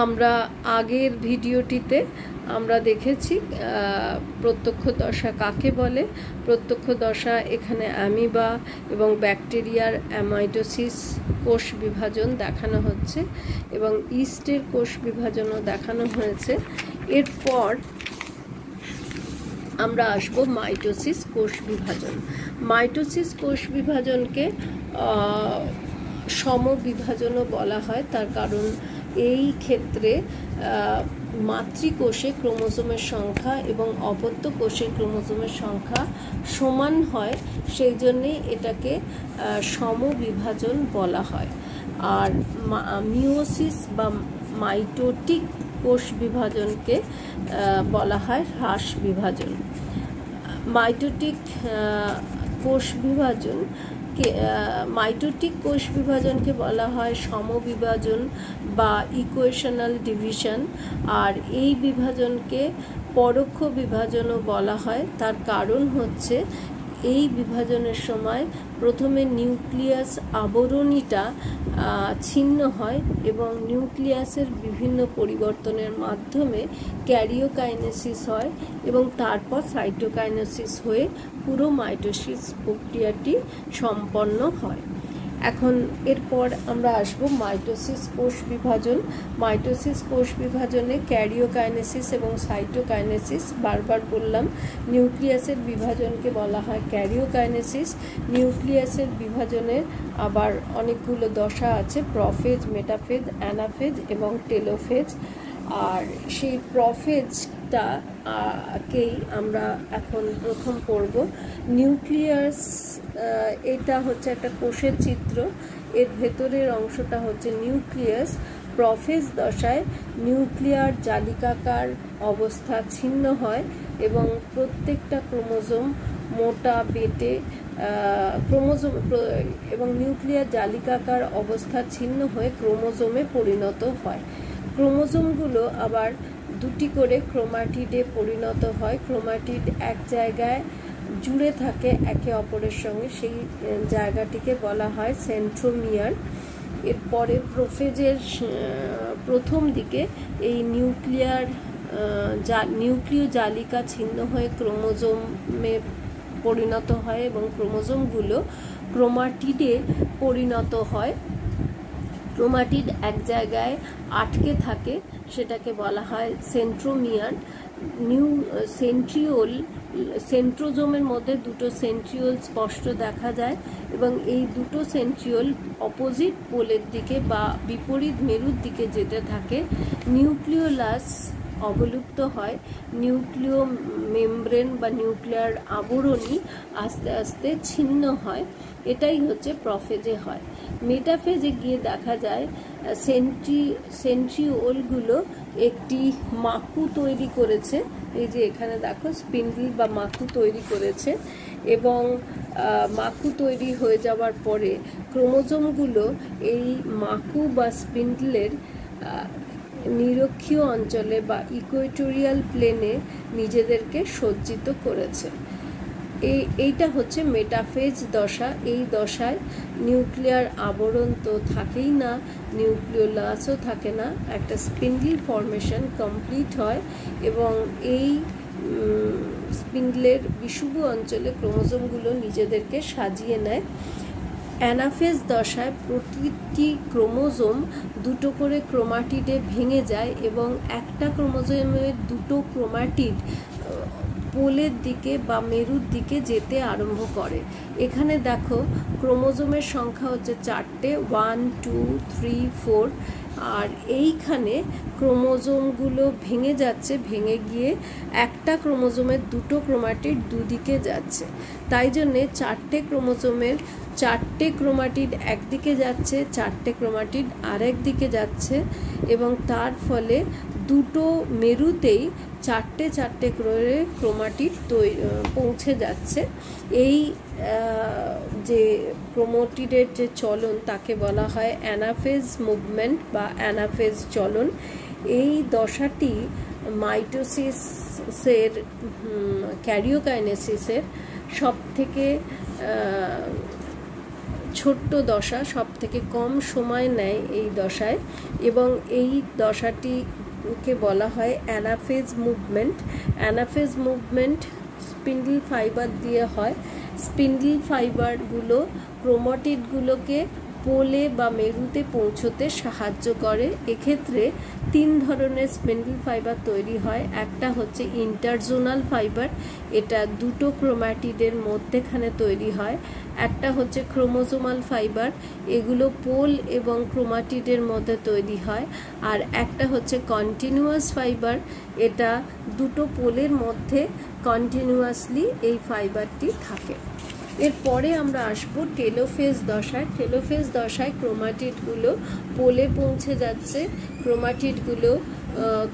আমরা আগের ভিডিওটিতে আমরা দেখেছি প্রত্যক্ষ দশা কাকে বলে? প্রত্যক্ষ দশা এখানে অ্যামিবা এবং ব্যাকটেরিয়ার অ্যামাইটোসিস কোষ বিভাজন দেখানো হচ্ছে এবং ইস্টের কোষ বিভাজনও দেখানো হয়েছে। এরপর আমরা আসব মাইটোসিস কোষ বিভাজন। মাইটোসিস কোষ বিভাজনকে সমবিভাজনও বলা হয়, তার কারণ এই ক্ষেত্রে মাতৃকোষে ক্রোমোজোমের সংখ্যা এবং অপত্য কোষে ক্রোমোজোমের সংখ্যা সমান হয়, সেই জন্যেই এটাকে সমবিভাজন বলা হয়। আর মিওসিস বা মাইটোটিক কোষ বিভাজনকে বলা হয় হ্রাস বিভাজন। মাইটোটিক কোষ বিভাজন মাইটোটিক কোষ বিভাজনকে বলা হয় সমবিভাজন বা ইকুয়েশনাল ডিভিশন আর এই বিভাজনকে পরোক্ষ বিভাজনও বলা হয়। তার কারণ হচ্ছে এই বিভাজনের সময় প্রথমে নিউক্লিয়াস আবরণীটা ছিন্ন হয় এবং নিউক্লিয়াসের বিভিন্ন পরিবর্তনের মাধ্যমে ক্যারিওকাইনেসিস হয় এবং তারপর সাইটোকাইনোসিস হয়ে পুরো মাইটোসিস প্রক্রিয়াটি সম্পন্ন হয়। এখন এরপর আমরা আসব মাইটোসিস কোষ বিভাজন। মাইটোসিস কোষ বিভাজনে ক্যারিওকাইনেসিস এবং সাইটোকাইনেসিস বারবার বললাম। নিউক্লিয়াসের বিভাজনকে বলা হয় ক্যারিওকাইনেসিস। নিউক্লিয়াসের বিভাজনের আবার অনেকগুলো দশা আছে, প্রফেজ, মেটাফেজ, অ্যানাফেজ এবং টেলোফেজ। আর সেই প্রফেজটা কেই আমরা এখন প্রথম পড়ব নিউক্লিয়াস এটা হচ্ছে একটা কোষের চিত্র এর ভেতরের অংশটা হচ্ছে নিউক্লিয়াস। প্রফেস দশায় নিউক্লিয়ার জালিকাকার অবস্থা ছিন্ন হয় এবং প্রত্যেকটা ক্রোমোজোম মোটা বেটে ক্রোমোজোম এবং নিউক্লিয়ার জালিকাকার অবস্থা ছিন্ন হয়ে ক্রোমোজোমে পরিণত হয়। ক্রোমোজোমগুলো আবার দুটি করে ক্রোমাটিডে পরিণত হয়। ক্রোমাটিড এক জায়গায় জুড়ে থাকে একে অপরের সঙ্গে। সেই জায়গাটিকে বলা হয় সেন্ট্রোমিয়ার এরপরে প্রোফেজের প্রথম দিকে এই নিউক্লিয়ার যা নিউক্লিয় জালিকা ছিন্ন হয়ে ক্রোমোজোমে পরিণত হয় এবং ক্রোমোজোমগুলো ক্রোমাটিডে পরিণত হয়। ক্রোমাটিড এক জায়গায় আটকে থাকে। সেটাকে বলা হয় সেন্ট্রোমিয়ার নিউ সেন্ট্রিওল, সেন্ট্রোজোমের মধ্যে দুটো সেন্ট্রিওল স্পষ্ট দেখা যায় এবং এই দুটো সেন্ট্রিওল অপোজিট পোলের দিকে বা বিপরীত মেরুর দিকে যেতে থাকে। নিউক্লিওলাস অবলুপ্ত হয়। নিউক্লিয় মেমব্রেন বা নিউক্লিয়ার আবরণী আস্তে আস্তে ছিন্ন হয়। এটাই হচ্ছে প্রফেজে হয়। মেটাফেজে গিয়ে দেখা যায়, সেন্ট্রি, সেন্ট্রিওলগুলো একটি মাকু তৈরি করেছে। এই যে এখানে দেখো, স্পিন্ডল বা মাকু তৈরি করেছে এবং মাকু তৈরি হয়ে যাওয়ার পরে ক্রোমোজোমগুলো এই মাকু বা স্পিন্ডলের নিরক্ষীয় অঞ্চলে বা ইকুয়েটোরিয়াল প্লেনে নিজেদেরকে সজ্জিত করেছে। এই, এইটা হচ্ছে মেটাফেজ দশা। এই দশায় নিউক্লিয়ার আবরণ তো থাকেই না নিউক্লিওলাসও থাকে না। একটা স্পিন্ডল ফর্মেশন কমপ্লিট হয় এবং এই স্পিন্ডলের বিষুব অঞ্চলে ক্রোমোজোমগুলো নিজেদেরকে সাজিয়ে নেয়। অ্যানাফেজ দশায় প্রতিটি ক্রোমোজোম দুটো করে ক্রোমাটিডে ভেঙে যায় এবং একটা ক্রোমোজোমের দুটো ক্রোমাটিড পোলের দিকে বা মেরুর দিকে যেতে আরম্ভ করে। এখানে দেখো, ক্রোমোজোমের সংখ্যা হচ্ছে চারটে ওয়ান টু থ্রি ফোর আর এইখানে ক্রোমোজোমগুলো ভেঙে যাচ্ছে, ভেঙে গিয়ে একটা ক্রোমোজোমের দুটো ক্রোমাটিড দুদিকে যাচ্ছে। তাই জন্যে চারটে ক্রোমোজোমের চারটে ক্রোমাটিড একদিকে যাচ্ছে, চারটে ক্রোমাটিড আরেক দিকে যাচ্ছে এবং তার ফলে দুটো মেরুতেই চারটে চারটে করে ক্রোমাটিড পৌঁছে যাচ্ছে। এই যে ক্রোমোটিডের যে চলন তাকে বলা হয় অ্যানাফেজ মুভমেন্ট বা অ্যানাফেজ চলন। এই দশাটি মাইটোসিসের ক্যারিওকাইনেসিসের সব থেকে ছোট্ট দশা সব থেকে কম সময় নেয় এই দশায়। এবং এই দশাটিকে বলা হয় anaphase movement. Anaphase movement spindle fibre দিয়ে হয়। স্পিন্ডল ফাইবারগুলো ক্রোমাটিডগুলোকে পোলে বা মেরুতে পৌঁছতে সাহায্য করে। এক্ষেত্রে তিন ধরনের স্পেন্ডল ফাইবার তৈরি হয়। একটা হচ্ছে ইন্টারজোনাল ফাইবার, এটা দুটো ক্রোম্যাটিডের মধ্যেখানে তৈরি হয়। একটা হচ্ছে ক্রোমোজোমাল ফাইবার, এগুলো পোল এবং ক্রোমাটিডের মধ্যে তৈরি হয়। আর একটা হচ্ছে কন্টিনিউয়াস ফাইবার, এটা দুটো পোলের মধ্যে কন্টিনিউয়াসলি এই ফাইবারটি থাকে। এরপরে আমরা আসব টেলোফেজ দশায়। টেলোফেজ দশায় ক্রোমাটিডগুলো পোলে পৌঁছে যাচ্ছে। ক্রোমাটিডগুলো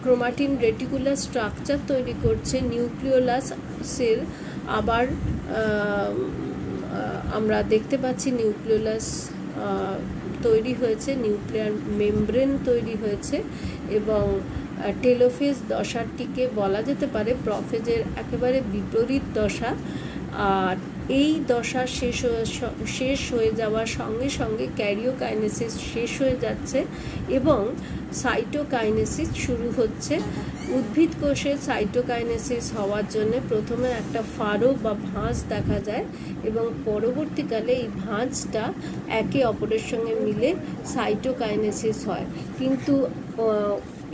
ক্রোমাটিন রেটিকুলার স্ট্রাকচার তৈরি করছে নিউক্লিওলাসের আবার আমরা দেখতে পাচ্ছি নিউক্লিওলাস তৈরি হয়েছে, নিউক্লিয়ার মেমব্রেন তৈরি হয়েছে এবং টেলোফেজ দশাটিকে বলা যেতে পারে প্রফেজের একেবারে বিপরীত দশা। আর এই দশা শেষ শেষ হয়ে যাওয়ার সঙ্গে সঙ্গে ক্যারিওকাইনেসিস শেষ হয়ে যাচ্ছে এবং সাইটোকাইনেসিস শুরু হচ্ছে। উদ্ভিদ কোষে সাইটোকাইনেসিস হওয়ার জন্য প্রথমে একটা ফাড়ো বা ভাঁজ দেখা যায় এবং পরবর্তীকালে এই ভাঁজটা একে অপরের সঙ্গে মিলে সাইটোকাইনেসিস হয়। কিন্তু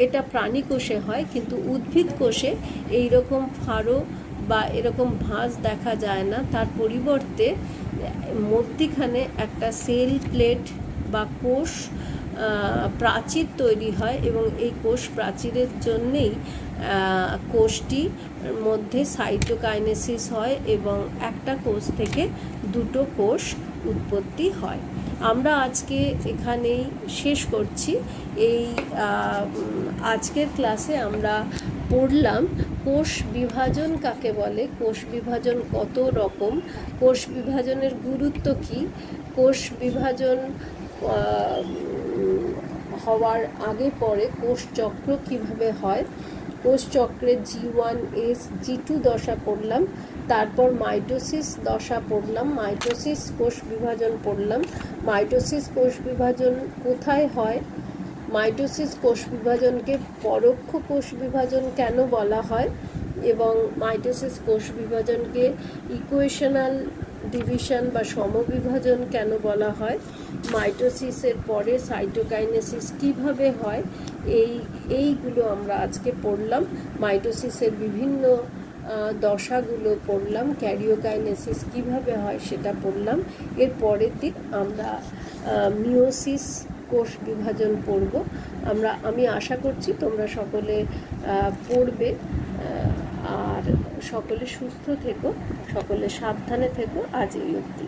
এটা প্রাণী কোষে হয়, কিন্তু উদ্ভিদ কোষে এই রকম ফাড়ো বা এরকম ভাঁজ দেখা যায় না, তার পরিবর্তে মধ্যিখানে একটা সেল প্লেট বা কোষ প্রাচীর তৈরি হয় এবং এই কোষ প্রাচীরের জন্যেই কোষটির মধ্যে সাইটোকাইনেসিস হয় এবং একটা কোষ থেকে দুটো কোষ উৎপত্তি হয়। আমরা আজকে এখানেই শেষ করছি। এই আজকের ক্লাসে আমরা পড়লাম, কোষ বিভাজন কাকে বলে? কোষ বিভাজন কত রকম? কোষ বিভাজনের গুরুত্ব কী? কোষ বিভাজন হওয়ার আগে পরে কোষ চক্র কীভাবে হয়? কোষ চক্রে G one S, G two দশা পড়লাম, তারপর মাইটোসিস দশা পড়লাম, মাইটোসিস কোষ বিভাজন পড়লাম, মাইটোসিস কোষ বিভাজন কোথায় হয়? মাইটোসিস কোষ বিভাজনকে পরোক্ষ কোষ বিভাজন কেন বলা হয় এবং মাইটোসিস কোষ বিভাজনকে ইকুয়েশনাল ডিভিশন বা সমবিভাজন কেন বলা হয়? মাইটোসিসের পরে সাইটোকাইনেসিস কীভাবে হয়? এই, এইগুলো আমরা আজকে পড়লাম। মাইটোসিসের বিভিন্ন দশাগুলো পড়লাম। ক্যারিওকাইনেসিস কীভাবে হয় সেটা পড়লাম। এর পরের দিন আমরা মিওসিস কোষ বিভাজন পড়ব। আমরা, আমি আশা করছি তোমরা সকলে পড়বে আর সকলে সুস্থ থেকো, সকলে সাবধানে থেকো। আজ এই অবধি।